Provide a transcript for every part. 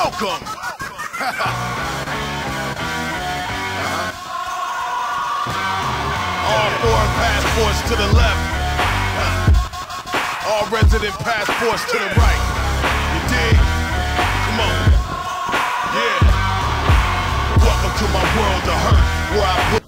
welcome. All foreign passports to the left. All resident passports to the right. You dig? Come on. Yeah. Welcome to my world of hurt, where I put.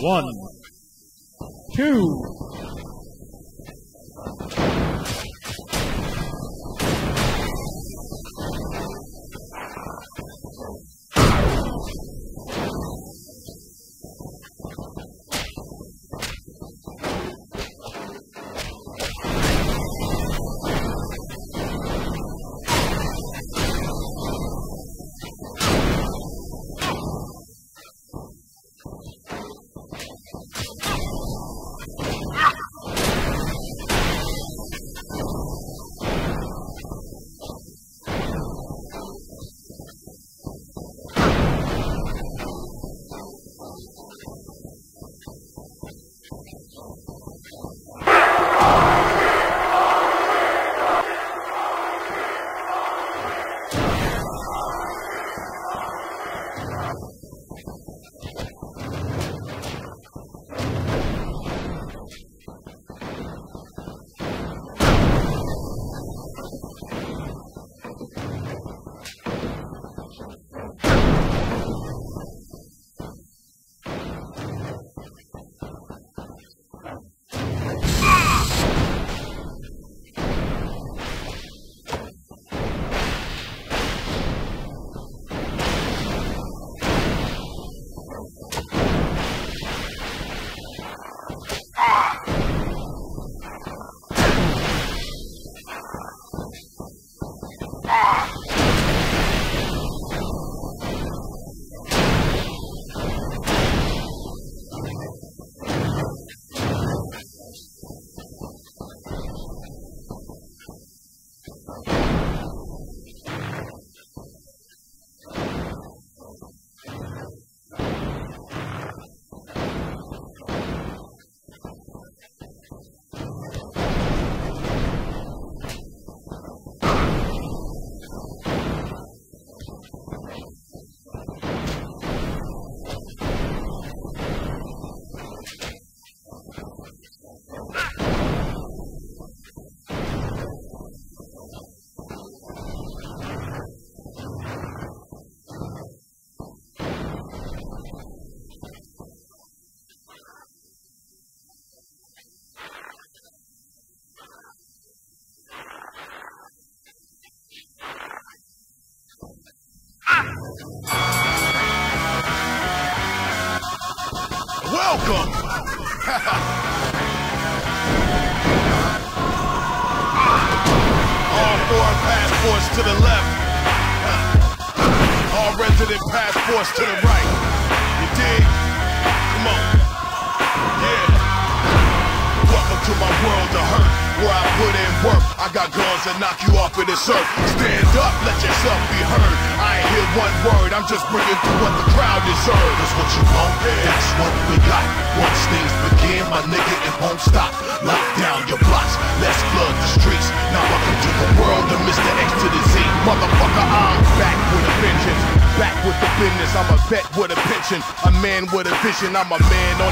One, two, Welcome! All foreign passports to the left. All resident passports to the right. You dig? Come on. Yeah. Welcome to my world of hurt, where I put in work I got guns that knock you off of this earth. Stand up, let yourself be heard. I ain't hear one word, I'm just bringing through what the crowd deserves. That's what you want, that's what we got. Once things begin, my nigga, it won't stop. Lock down your blocks, let's flood the streets. Now welcome to the world of Mr. X to the Z. Motherfucker, I'm back with a vengeance. Back with the business, I'm a vet with a pension. A man with a vision, I'm a man on